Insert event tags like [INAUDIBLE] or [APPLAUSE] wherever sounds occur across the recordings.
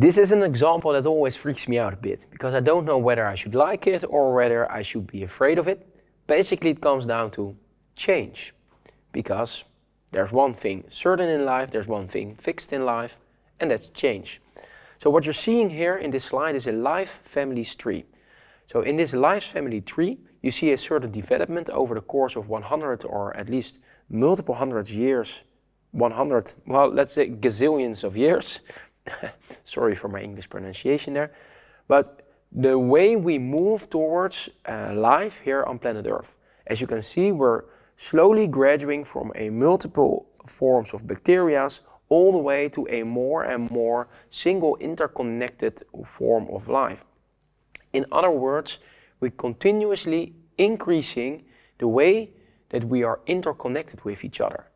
This is an example that always freaks me out a bit because I don't know whether I should like it or whether I should be afraid of it. Basically, it comes down to change because there's one thing certain in life, there's one thing fixed in life, and that's change. So what you're seeing here in this slide is a life families tree. So in this life family tree, you see a certain development over the course of 100 or at least multiple hundreds years, 100, well, let's say gazillions of years, [LAUGHS] Sorry for my English pronunciation there. But the way we move towards uh, life here on planet Earth. As you can see, we're slowly graduating from a multiple forms of bacteria all the way to a more and more single interconnected form of life. In other words, we're continuously increasing the way that we are interconnected with each other.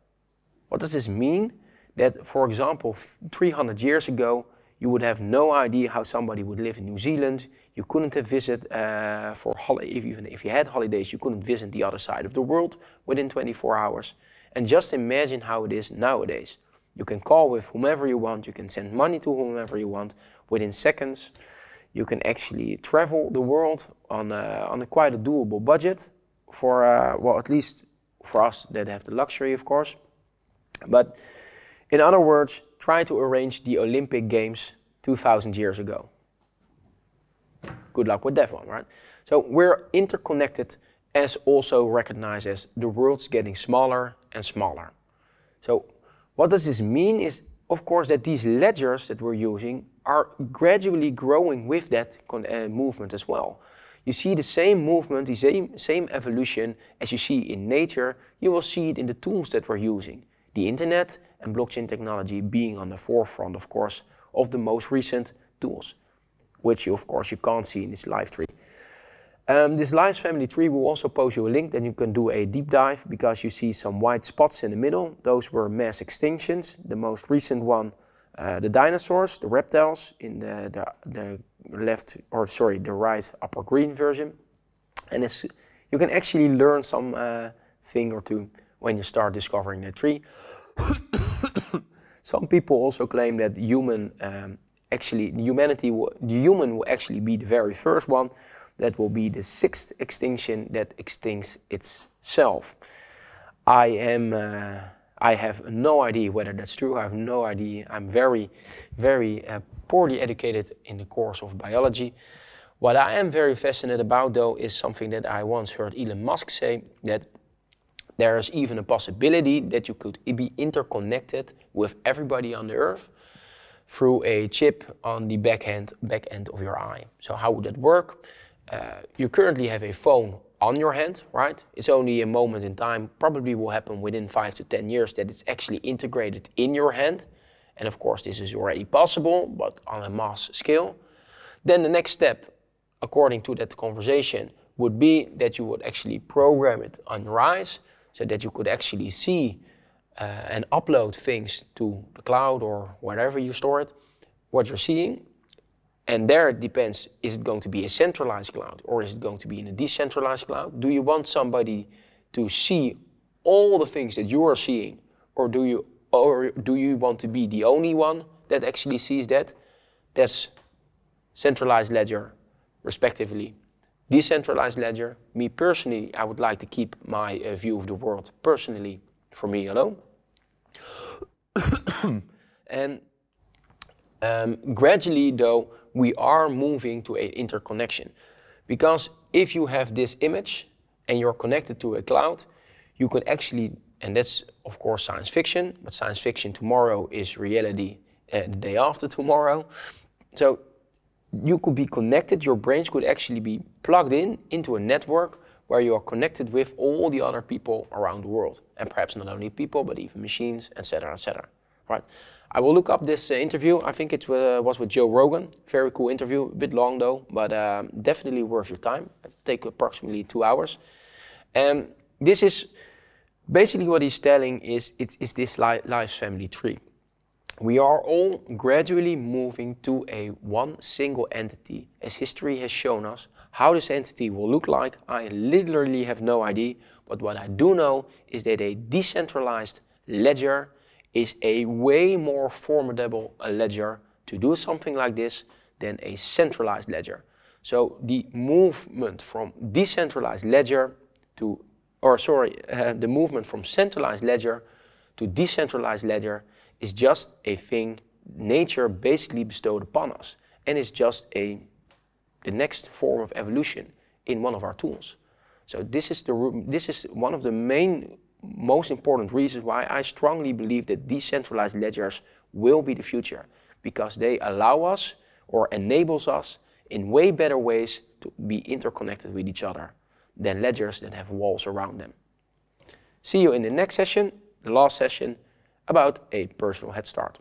What does this mean? That, for example, 300 years ago, you would have no idea how somebody would live in New Zealand. You couldn't have visited uh, for if, even if you had holidays, you couldn't visit the other side of the world within 24 hours. And just imagine how it is nowadays. You can call with whomever you want. You can send money to whomever you want within seconds. You can actually travel the world on a, on a quite a doable budget for uh, well, at least for us that have the luxury, of course. But in other words, try to arrange the Olympic Games 2,000 years ago. Good luck with that one, right? So we're interconnected as also recognized as the world's getting smaller and smaller. So what does this mean is, of course, that these ledgers that we're using are gradually growing with that uh, movement as well. You see the same movement, the same, same evolution as you see in nature, you will see it in the tools that we're using the internet and blockchain technology being on the forefront, of course, of the most recent tools, which you, of course, you can't see in this live tree. Um, this live family tree will also post you a link that you can do a deep dive because you see some white spots in the middle. Those were mass extinctions. The most recent one, uh, the dinosaurs, the reptiles in the, the, the, left, or sorry, the right upper green version. And you can actually learn some uh, thing or two when you start discovering the tree. [COUGHS] Some people also claim that human, um, actually, humanity, the human will actually be the very first one. That will be the sixth extinction that extincts itself. I am, uh, I have no idea whether that's true. I have no idea. I'm very, very uh, poorly educated in the course of biology. What I am very fascinated about, though, is something that I once heard Elon Musk say that there is even a possibility that you could be interconnected with everybody on the earth through a chip on the back end, back end of your eye. So how would that work? Uh, you currently have a phone on your hand, right? It's only a moment in time, probably will happen within five to 10 years that it's actually integrated in your hand. And of course, this is already possible, but on a mass scale. Then the next step, according to that conversation, would be that you would actually program it on your eyes so that you could actually see uh, and upload things to the cloud or wherever you store it, what you're seeing. And there it depends, is it going to be a centralized cloud or is it going to be in a decentralized cloud? Do you want somebody to see all the things that you are seeing or do you, or do you want to be the only one that actually sees that? That's centralized ledger respectively decentralized ledger. Me personally, I would like to keep my uh, view of the world personally for me alone. [COUGHS] and um, gradually, though, we are moving to an interconnection. Because if you have this image and you're connected to a cloud, you can actually, and that's of course science fiction, but science fiction tomorrow is reality uh, the day after [LAUGHS] tomorrow. So you could be connected, your brains could actually be plugged in into a network where you are connected with all the other people around the world. And perhaps not only people, but even machines, etc., etc. Right. I will look up this uh, interview. I think it uh, was with Joe Rogan. Very cool interview, a bit long though, but um, definitely worth your time. It take approximately two hours. And this is basically what he's telling is it is this li life family tree we are all gradually moving to a one single entity. As history has shown us, how this entity will look like, I literally have no idea. But what I do know is that a decentralized ledger is a way more formidable ledger to do something like this than a centralized ledger. So the movement from decentralized ledger to, or sorry, uh, [LAUGHS] the movement from centralized ledger to decentralized ledger is just a thing nature basically bestowed upon us. And it's just a, the next form of evolution in one of our tools. So this is, the, this is one of the main, most important reasons why I strongly believe that decentralized ledgers will be the future because they allow us or enables us in way better ways to be interconnected with each other than ledgers that have walls around them. See you in the next session, the last session, about a personal head start.